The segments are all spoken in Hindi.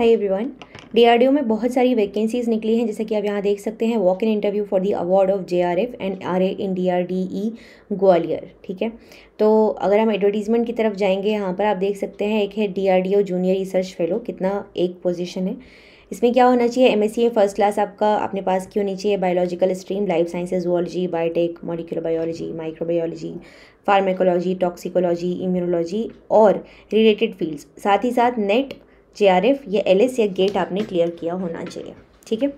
हाय एवरीवन डीआरडीओ में बहुत सारी वैकेंसीज निकली हैं, जैसे कि आप यहाँ देख सकते हैं walk in interview for the award of JRF and RA in DRDE Gwalior, ठीक है? तो अगर हम एडवर्टीजमेंट की तरफ़ जाएँगे, यहाँ पर आप देख सकते हैं, एक है डीआरडीओ जूनियर रिसर्च फेलो कितना एक पोजीशन है। इसमें क्या होना चाहिए? एम फ़र्स्ट क्लास आपका अपने पास की होनी चाहिए? Biological stream life sciences zoology biotech molecular biology microbiology pharmacology toxicology immunology और रिलेटेड फील्ड्स साथ ही साथ नेट जे या एल या गेट आपने क्लियर किया होना चाहिए, ठीक है?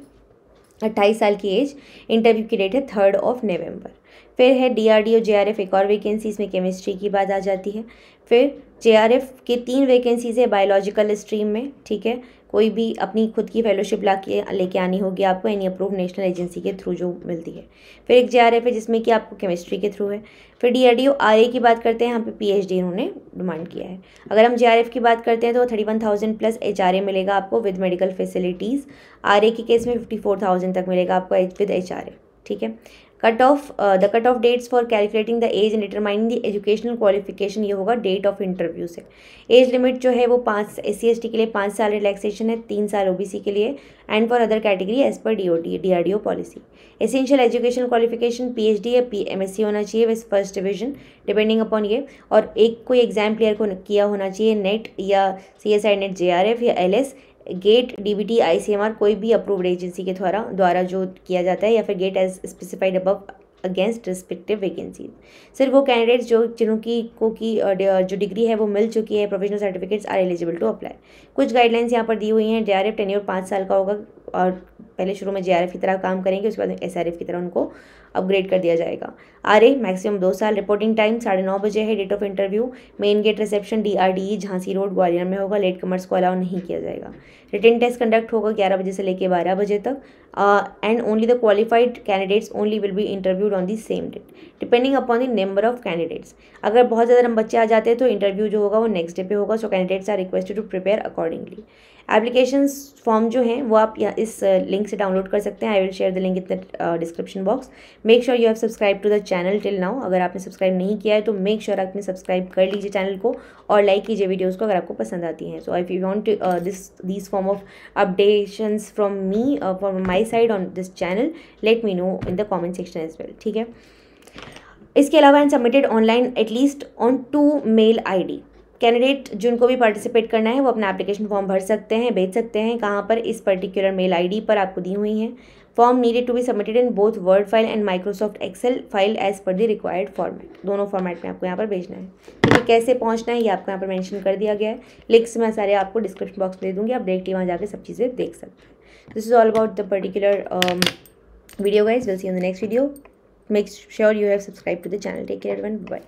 अट्ठाईस साल की एज इंटरव्यू की डेट है थर्ड ऑफ़ नवंबर फिर है D R D O J R F एक और वैकेंसी इसमें केमिस्ट्री की बात आ जाती है। फिर जे आर एफ़ के तीन वैकेंसीज है बायोलॉजिकल स्ट्रीम में, ठीक है? कोई भी अपनी खुद की फेलोशिप ला के, लेके आनी होगी आपको एनी अप्रूव नेशनल एजेंसी के थ्रू जो मिलती है। फिर एक जे आर एफ़ है जिसमें कि आपको केमिस्ट्री के थ्रू है। फिर D R D O R A की बात करते हैं, यहाँ पे डी इन्होंने डिमांड किया है। अगर हम जे आर एफ़ की बात करते हैं तो thirty one thousand plus H R A मिलेगा आपको with medical facilities R A के केस में फिफ्टी फोर थाउज़ेंड तक मिलेगा आपको विद एच ठीक है? Cut off the cut off dates for calculating the age and determining the educational qualification ये होगा डेट ऑफ़ इंटरव्यू से। एज लिमिट जो है वो पाँच एस सी के लिए पाँच साल रिलैक्सेशन है, तीन साल ओ बी सी के लिए and for other category as per D O D D R D O policy essential education qualification P H D या पी एम एस सी होना चाहिए with first division depending upon ये। और एक कोई एग्ज़ाम क्लियर को किया होना चाहिए नेट या C S I NET J R F या L S GATE DBT ICMR कोई भी अप्रूव्ड एजेंसी के द्वारा द्वारा जो किया जाता है या फिर GATE as specified above against respective vacancies सिर्फ़ वो कैंडिडेट्स जो जिन्हों की को की जो डिग्री है, वो मिल चुकी है professional certificates are eligible to apply कुछ गाइडलाइंस यहाँ पर दी हुई हैं जे आर एफ़ टेन्योर पाँच साल का होगा, और पहले शुरू में जे आर एफ़ की तरह काम करेंगे, उसके बाद एस आर एफ़ की तरह उनको अपग्रेड कर दिया जाएगा। आर ए मैक्सिमम दो साल रिपोर्टिंग टाइम साढ़े नौ बजे है date of interview main gate reception D R D E Jhansi road Gwalior में होगा। लेट कमर्स को अलाउ नहीं किया जाएगा। रिटर्न टेस्ट कंडक्ट होगा ग्यारह बजे से लेकर बारह बजे तक। And only the qualified candidates only will be interviewed on the same date depending upon the number of candidates अगर बहुत ज़्यादा बच्चे आ जाते हैं तो इंटरव्यू जो होगा वो नेक्स्ट डे पे होगा so candidates are requested to prepare accordingly application form जो हैं, वो आप इस लिंक से डाउनलोड कर सकते हैं। I will share the link in the description box make sure you have subscribe to the channel till now अगर आपने सब्सक्राइब नहीं किया है तो मेक श्योर sure आपने सब्सक्राइब कर लीजिए चैनल को और लाइक कीजिए वीडियोज़ को अगर आपको पसंद आती हैं. So if you want this this form of updations from me from my side on this channel let me know in the comment section as well ठीक है? इसके अलावा and submitted online at least on to mail I D candidate जिनको भी पार्टिसिपेट करना है, वो अपना एप्लीकेशन फॉर्म भर सकते हैं, भेज सकते हैं, कहाँ पर इस पर्टिकुलर मेल आईडी पर आपको दी हुई हैं। Form needed to be submitted in both Word file and Microsoft Excel file as per the required format दोनों फॉर्मेट में आपको यहाँ पर भेजना है। ठीक है, कैसे पहुँचना है, ये आपको यहाँ पर मैंशन कर दिया गया है। लिंक्स मैं सारे आपको डिस्क्रिप्शन बॉक्स में दे दूँगी, आप डायरेक्टली वहाँ जाकर सब चीज़ें देख सकते हैं। This is all about the particular video guys will see on the next video make sure you have subscribed to the channel. Take care, everyone. Bye